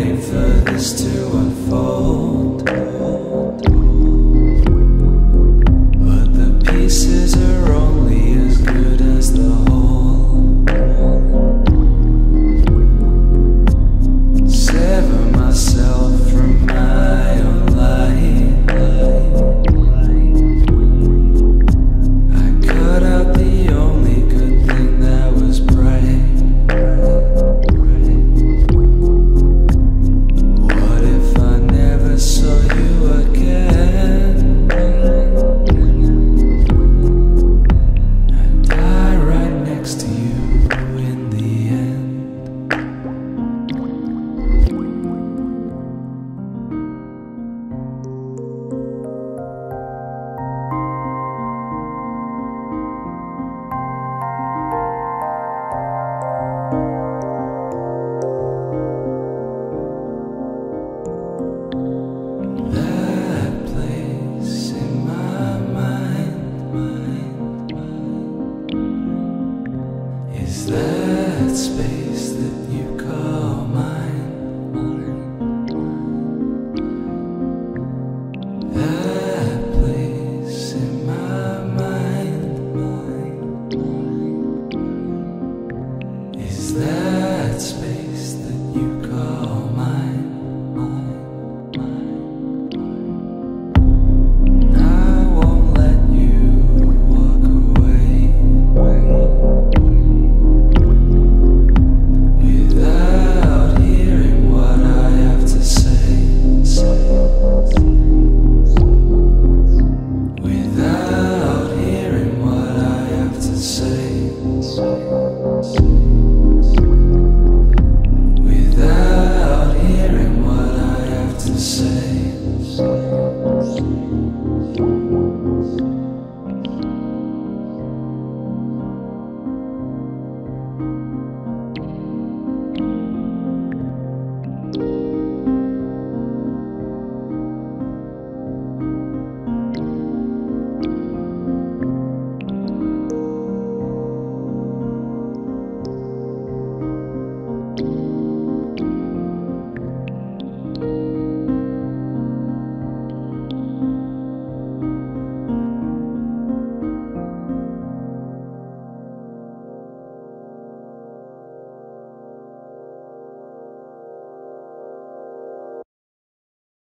waiting for this to unfold. that space that Without hearing what I have to say.